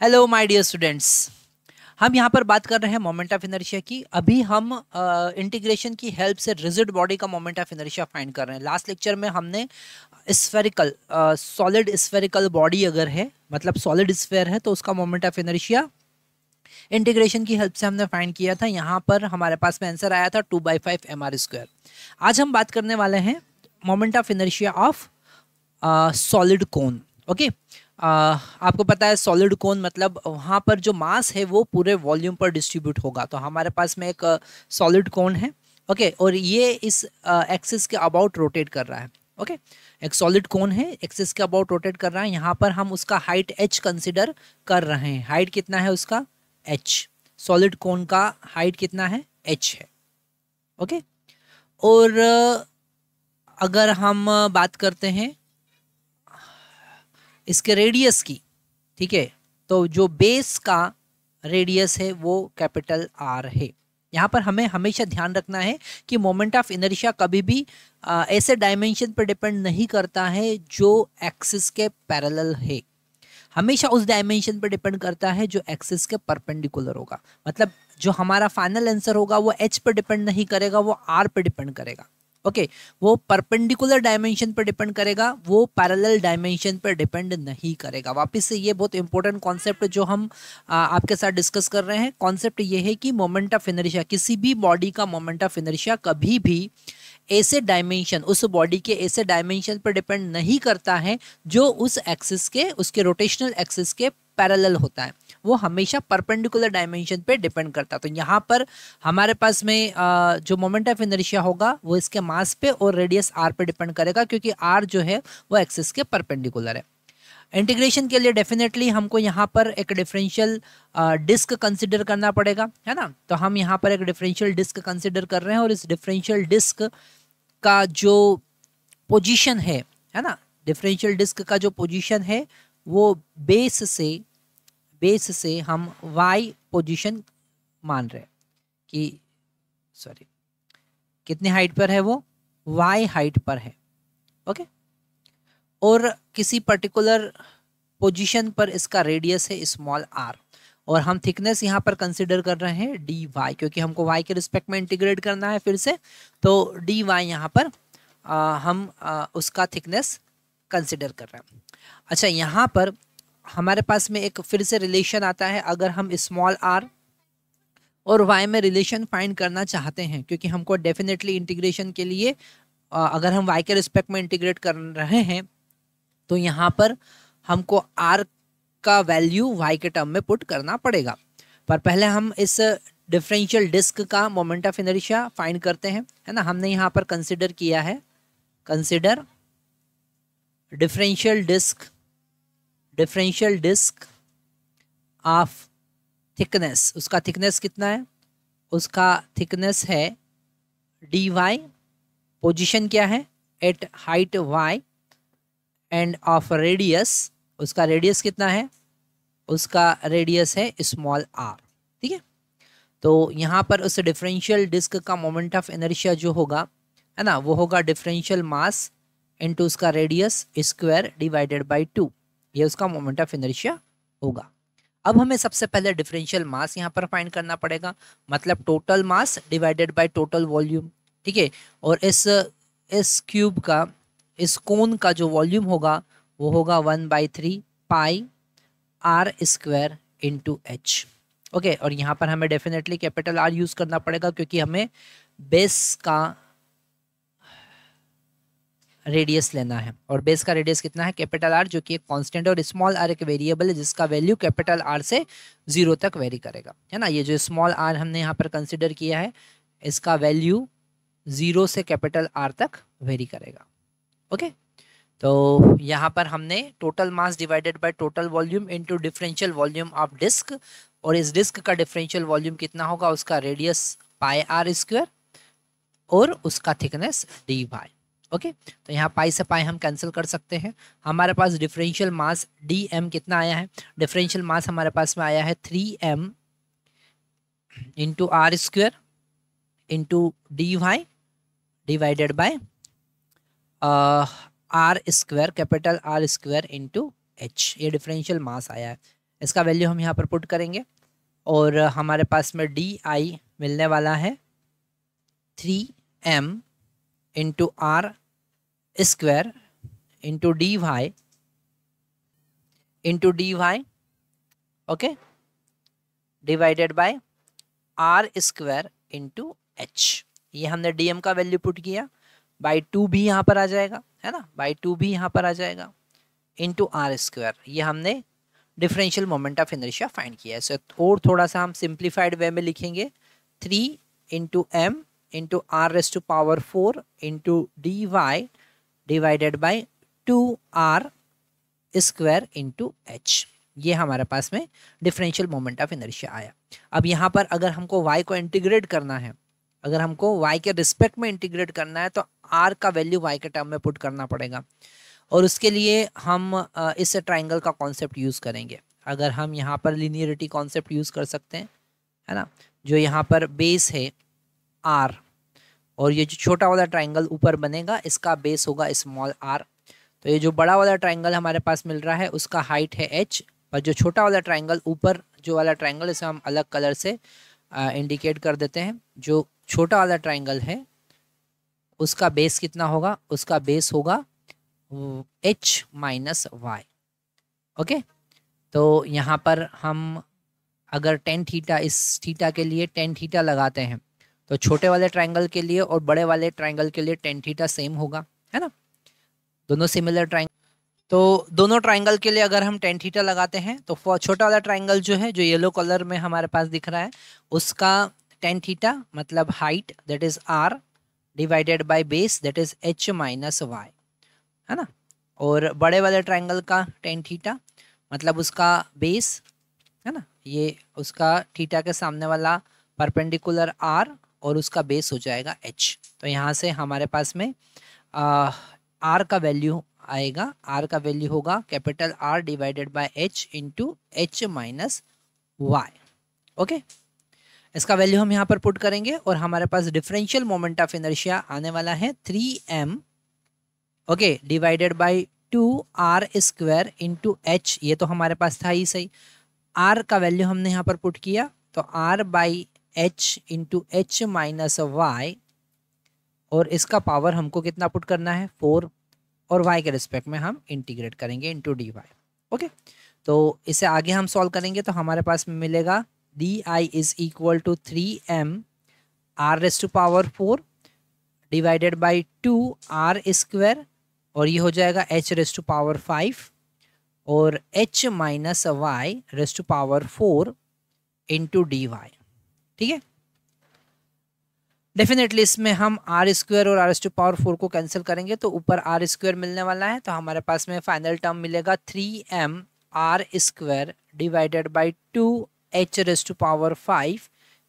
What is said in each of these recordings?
Hello my dear students हम यहाँ पर बात कर रहे हैं मोमेंट ऑफ़ इनर्शिया की। अभी हम इंटीग्रेशन की हेल्प से रिजिड बॉडी का मोमेंट ऑफ़ इनर्शिया फाइंड कर रहे हैं। लास्ट लेक्चर में हमने स्फेरिकल सॉलिड स्फेरिकल बॉडी अगर है मतलब सॉलिड स्फेयर है तो उसका मोमेंट ऑफ़ इनर्शिया इंटीग्रेशन की हेल्प से हमने फाइंड किया था। यहाँ पर हमारे पास में आंसर आया था two by five M R square आज हम बात करने वाले हैं moment of inertia of solid cone okay आपको पता है सॉलिड कोन मतलब वहाँ पर जो मास है वो पूरे वॉल्यूम पर डिस्ट्रीब्यूट होगा। तो हमारे पास में एक सॉलिड uh, कोन है। ओके? और ये इस एक्सिस uh, के अबाउट रोटेट कर रहा है। ओके? एक सॉलिड कोन है एक्सिस के अबाउट रोटेट कर रहा है। यहाँ पर हम उसका हाइट एच कंसिडर कर रहे हैं। हाइट कितना है उसका? एच सॉलिड कोन का हाइट कितना है? एच है। ओके? और uh, अगर हम बात करते हैं इसके रेडियस की ठीक है? तो जो बेस का रेडियस है वो कैपिटल आर है। यहाँ पर हमें हमेशा ध्यान रखना है कि मोमेंट ऑफ़ इनर्शिया कभी भी आ, ऐसे डायमेंशन पर डिपेंड नहीं करता है जो एक्सिस के पैरेलल है। हमेशा उस डायमेंशन पर डिपेंड करता है जो एक्सिस के परपेंडिकुलर होगा। मतलब जो हमारा फाइनल आंसर होगा वो एच पर डिपेंड नहीं करेगा वो आर पर डिपेंड करेगा। ओके okay, वो परपेंडिकुलर डायमेंशन पर डिपेंड करेगा वो पैरेलल डायमेंशन पर डिपेंड नहीं करेगा। वापस से ये बहुत इंपॉर्टेंट कॉन्सेप्ट जो हम आ, आपके साथ डिस्कस कर रहे हैं। कॉन्सेप्ट ये है कि मोमेंट ऑफ़ इनर्शिया किसी भी बॉडी का मोमेंट ऑफ़ इनर्शिया कभी भी ऐसे डायमेंशन उस बॉडी के ऐसे डायमेंशन पर डिपेंड नहीं करता है, जो उस एक्सिस के, उसके रोटेशनल एक्सिस के पैरेलल होता है। वो हमेशा परपेंडिकुलर डायमेंशन पे डिपेंड करता है। तो यहाँ पर हमारे पास में जो मोमेंट ऑफ़ इनर्शिया होगा, वो इसके मास पे और रेडियस आर पे डिपेंड करेगा, क्योंकि आर जो है, वो एक्सिस के परपेंडिकुलर है। इंटीग्रेशन के लिए डेफिनेटली हमको यहाँ पर एक डिफरेंशियल डिस्क कंसिडर करना पड़ेगा, है ना? तो हम यहाँ पर एक डिफरेंशियल डिस्क कंसिडर कर रहे हैं और इस डिफरेंशियल डिस्क का जो पोजीशन है है ना? डिफरेंशियल डिस्क का जो पोजीशन है, वो बेस से बेस से हम वाई पोजीशन मान रहे हैं कि सॉरी कितने हाइट पर है वो? वाई हाइट पर है ओके और किसी पर्टिकुलर पोजीशन पर इसका रेडियस है स्मॉल आर और हम थिकनेस यहाँ पर कंसिडर कर रहे हैं डी वाई क्योंकि हमको वाई के रिस्पेक्ट में इंटीग्रेट करना है फिर से तो डी वाई यहाँ पर आ, हम आ, उसका थिकनेस कंसिडर कर रहे हैं। अच्छा यहाँ पर हमारे पास में एक फिर से रिलेशन आता है अगर हम स्मॉल आर और वाई में रिलेशन फाइंड करना चाहते हैं क्योंकि हमको डेफिनेटली इंटीग्रेशन के लिए अगर हम वाई के रिस्पेक्ट में इंटीग्रेट कर रहे हैं तो यहाँ पर हमको आर का वैल्यू वाई के टर्म में पुट करना पड़ेगा। पर पहले हम इस डिफरेंशियल डिस्क का मोमेंट ऑफ़ इनर्शिया फाइंड करते हैं, है ना? हमने यहाँ पर कंसिडर किया है। Consider differential disc differential disc of thickness उसका थिकनेस कितना है? उसका थिकनेस है डी वाई पोजिशन क्या है? At height Y and of radius उसका रेडियस कितना है? उसका रेडियस है स्मॉल आर ठीक है? तो यहाँ पर उस डिफरेंशियल डिस्क का मोमेंट ऑफ़ एनर्शिया जो होगा, है ना, वो होगा डिफरेंशियल मास इनटू उसका radius square divided by two ये उसका मोमेंट ऑफ़ इनर्शिया होगा। अब हमें सबसे पहले डिफरेंशियल मास यहाँ पर फाइंड करना पड़ेगा। मतलब total mass divided by total volume ठीक है? और इस इस क्यूब का, इस कोन का जो वॉल्यूम होगा वो होगा one by three pi R square into H. Okay, और यहाँ पर हमें डेफिनेटली कैपिटल आर यूज़ करना पड़ेगा क्योंकि हमें बेस का रेडियस लेना है। और बेस का रेडियस कितना है? कैपिटल आर, जो कि एक कांस्टेंट और स्मॉल आर एक वेरिएबल है, जिसका वैल्यू कैपिटल आर से ज़ीरो तक वेरी करेगा। है ना? ये जो स्मॉल आर हमने यहाँ पर कंसिडर किया है, इसका वैल्यू ज़ीरो से कैपिटल आर तक वेरी करेगा। ओके? तो यहाँ पर हमने total mass divided by total volume into differential volume of disc और इस डिस्क का डिफरेंशियल वॉल्यूम कितना होगा? उसका रेडियस पाई आर स्क्वायर और उसका थिकनेस डी वाई ओके तो यहाँ पाई से पाई हम कैंसिल कर सकते हैं। हमारे पास डिफरेंशियल मास डी एम कितना आया है? डिफरेंशियल मास हमारे पास में आया है three M into R square into D Y divided by R square capital R square into H ये डिफरेंशियल मास आया है। इसका वैल्यू हम यहाँ पर पुट करेंगे। और हमारे पास में डी आई मिलने वाला है three M into R square into D Y into D Y okay divided by R square into H ये हमने डी एम का वैल्यू पुट किया। बाई टू भी यहाँ पर आ जाएगा, है ना? बाई टू भी यहाँ पर आ जाएगा इंटू आर स्क्वायर ये हमने differential moment of inertia find किया है। सो और थोड़ा सा हम सिंप्लीफाइड वे में लिखेंगे। Three into M into R raise to power four into D Y divided by two R square into H ये हमारे पास में डिफरेंशियल मोमेंट ऑफ़ इनर्शिया आया। अब यहाँ पर अगर हमको वाई को इंटीग्रेट करना है अगर हमको वाई के रिस्पेक्ट में इंटीग्रेट करना है तो आर का वैल्यू वाई के टर्म में पुट करना पड़ेगा। और उसके लिए हम इस ट्राइंगल का कॉन्सेप्ट यूज़ करेंगे। अगर हम यहाँ पर लिनियरिटी कॉन्सेप्ट यूज़ कर सकते हैं, है ना? जो यहाँ पर बेस है आर और ये जो छोटा वाला ट्राइंगल ऊपर बनेगा, इसका बेस होगा स्मॉल आर तो ये जो बड़ा वाला ट्राइंगल हमारे पास मिल रहा है, उसका हाइट है एच और जो छोटा वाला ट्राइंगल ऊपर जो वाला ट्राइंगल इसे हम अलग कलर से इंडिकेट कर देते हैं, जो छोटा वाला ट्राइंगल है, उसका बेस कितना होगा? उसका बेस होगा एच माइनस वाई ओके तो यहाँ पर हम अगर टेन थीटा इस थीटा के लिए टेन थीटा लगाते हैं तो छोटे वाले ट्राइंगल के लिए और बड़े वाले ट्राइंगल के लिए टेन थीटा सेम होगा, है ना? दोनों सिमिलर ट्राइंगल तो दोनों ट्राइंगल के लिए अगर हम टेन थीटा लगाते हैं तो छोटा वाला ट्राइंगल जो है, जो येलो कलर में हमारे पास दिख रहा है, उसका टेन थीटा मतलब height that is R divided by base that is H minus Y है ना? और बड़े वाले ट्राइंगल का टेन थीटा मतलब उसका बेस है ना? ये उसका थीटा के सामने वाला परपेंडिकुलर आर और उसका बेस हो जाएगा एच तो यहाँ से हमारे पास में आ, आर का वैल्यू आएगा। आर का वैल्यू होगा capital R divided by H into H minus Y okay इसका वैल्यू हम यहाँ पर पुट करेंगे और हमारे पास डिफरेंशियल मोमेंट ऑफ़ इनर्शिया आने वाला है three M okay divided by two R square into H ये तो हमारे पास था ही सही। आर का वैल्यू हमने यहाँ पर पुट किया तो R by H into H minus Y और इसका पावर हमको कितना पुट करना है? फोर और वाई के रिस्पेक्ट में हम इंटीग्रेट करेंगे इंटू डी वाई ओके तो इसे आगे हम सॉल्व करेंगे तो हमारे पास मिलेगा is equal to three M R raise to power four divided by two R square और ये हो जाएगा H raise to power five और H minus Y raise to power four into D Y ठीक है? डेफिनेटली इसमें हम R square और R S to power four को कैंसिल करेंगे तो ऊपर आर स्क्वायर मिलने वाला है तो हमारे पास में फाइनल टर्म मिलेगा three M R square divided by two H raise to power five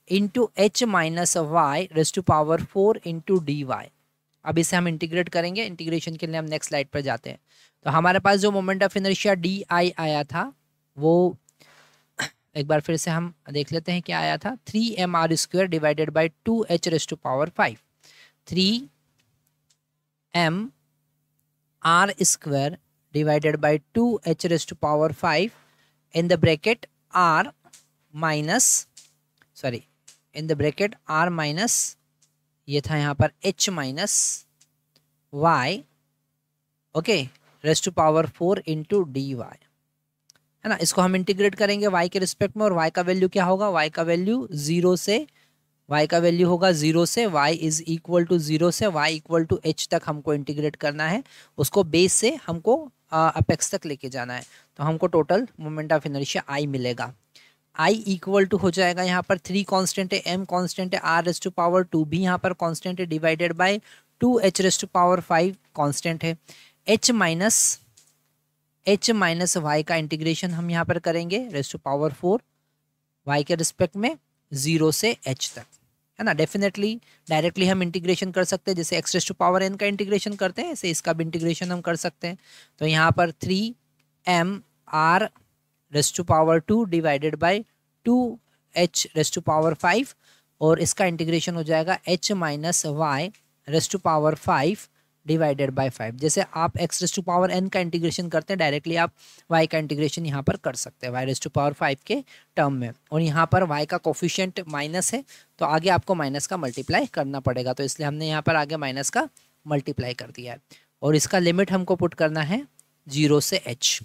into H minus Y raise to power four into D Y अब इसे हम इंटीग्रेट करेंगे। इंटीग्रेशन के लिए हम नेक्स्ट स्लाइड पर जाते हैं। तो हमारे पास जो moment of inertia D I आया था, वो एक बार फिर से हम देख लेते हैं क्या आया था। Three M R square divided by two H raise to power five three M R square divided by two H raise to power five in the bracket R minus sorry in the bracket R minus ये था यहाँ पर H minus Y okay raise to power four into D Y है ना? इसको हम integrate करेंगे Y के रिस्पेक्ट में और वाई का वैल्यू क्या होगा? वाई का वैल्यू ज़ीरो से वाई का वैल्यू होगा ज़ीरो से Y is equal to zero से वाई इक्वल टू एच तक हमको इंटीग्रेट करना है। उसको बेस से हमको अपेक्स तक लेके जाना है। तो हमको total moment of inertia I मिलेगा। आई इक्वल टू हो जाएगा यहाँ पर थ्री कॉन्स्टेंट है एम कॉन्स्टेंट है R raise to power two भी यहाँ पर कॉन्स्टेंट है divided by two H raise to power five constant है। H minus H minus Y का इंटीग्रेशन हम यहाँ पर करेंगे raise to power four Y के रिस्पेक्ट में ज़ीरो से एच तक, है ना? डेफिनेटली डायरेक्टली हम इंटीग्रेशन कर सकते हैं, जैसे X raise to power N का इंटीग्रेशन करते हैं, ऐसे इसका भी इंटीग्रेशन हम कर सकते हैं। तो यहाँ पर three M R raise to power two divided by two H raise to power five और इसका इंटीग्रेशन हो जाएगा H minus Y raise to power five divided by five जैसे आप X raise to power N का integration करते हैं directly आप वाई का इंटीग्रेशन यहाँ पर कर सकते हैं Y raise to power five के टर्म में। और यहाँ पर वाई का कोफिशियंट माइनस है तो आगे आपको माइनस का मल्टीप्लाई करना पड़ेगा तो इसलिए हमने यहाँ पर आगे माइनस का मल्टीप्लाई कर दिया है। और इसका लिमिट हमको पुट करना है ज़ीरो से एच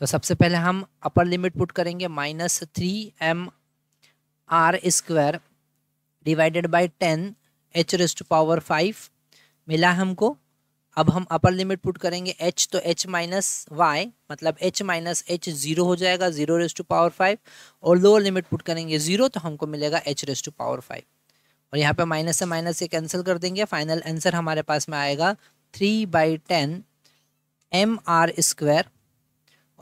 तो सबसे पहले हम अपर लिमिट पुट करेंगे minus three M R square divided by ten H raise to power five मिला हमको। अब हम अपर लिमिट पुट करेंगे, h तो h माइनस वाई मतलब h माइनस एच ज़ीरो हो जाएगा zero raise to power five और लोअर लिमिट पुट करेंगे ज़ीरो तो हमको मिलेगा h raise to power five और यहाँ पे माइनस से माइनस से कैंसिल कर देंगे फाइनल आंसर हमारे पास में आएगा three by ten M R square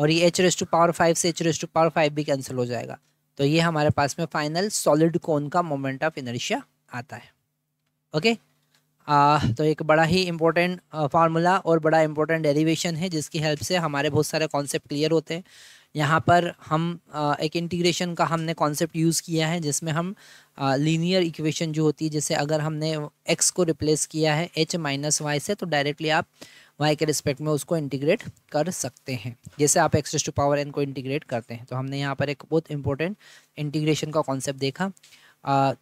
और ये H raise to power five से H raise to power five भी कैंसिल हो जाएगा। तो ये हमारे पास में फाइनल सॉलिड कोन का मोमेंट ऑफ़ इनर्शिया आता है। ओके? आ, तो एक बड़ा ही इम्पोर्टेंट फार्मूला और बड़ा इम्पोर्टेंट डेरिवेशन है जिसकी हेल्प से हमारे बहुत सारे कॉन्सेप्ट क्लियर होते हैं। यहाँ पर हम आ, एक इंटीग्रेशन का हमने कॉन्सेप्ट यूज़ किया है जिसमें हम लीनियर इक्वेशन जो होती है जैसे अगर हमने एक्स को रिप्लेस किया है एच माइनस वाई से तो डायरेक्टली आप वाई के रिस्पेक्ट में उसको इंटीग्रेट कर सकते हैं। जैसे आप एक्स टू पावर एन को इंटीग्रेट करते हैं तो हमने यहाँ पर एक बहुत इंपॉर्टेंट इंटीग्रेशन का कॉन्सेप्ट देखा।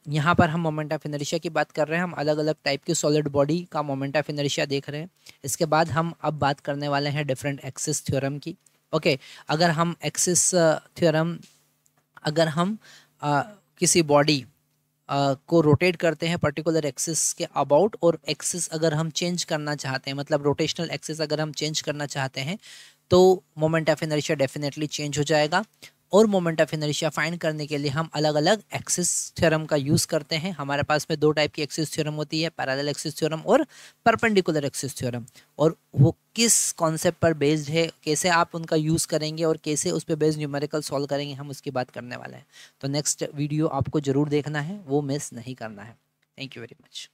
यहाँ पर हम मोमेंट ऑफ़ इनर्शिया की बात कर रहे हैं। हम अलग अलग टाइप की सॉलिड बॉडी का मोमेंट ऑफ़ इनर्शिया देख रहे हैं। इसके बाद हम अब बात करने वाले हैं डिफरेंट एक्सिस थ्योरम की। ओके अगर हम एक्सिस थ्योरम अगर हम आ, किसी बॉडी को रोटेट करते हैं पर्टिकुलर एक्सिस के अबाउट और एक्सिस अगर हम चेंज करना चाहते हैं मतलब रोटेशनल एक्सिस अगर हम चेंज करना चाहते हैं तो moment of inertia definitely change हो जाएगा। और मोमेंट ऑफ़ इनर्शिया फाइंड करने के लिए हम अलग अलग एक्सिस थ्योरम का यूज़ करते हैं। हमारे पास में दो टाइप की एक्सिस थ्योरम होती है पैरेलल एक्सिस थ्योरम और परपेंडिकुलर एक्सिस थ्योरम और वो किस कॉन्सेप्ट पर बेस्ड है, कैसे आप उनका यूज़ करेंगे और कैसे उस पर बेस्ड न्यूमेरिकल सॉल्व करेंगे, हम उसकी बात करने वाले हैं। तो नेक्स्ट वीडियो आपको ज़रूर देखना है, वो मिस नहीं करना है। Thank you very much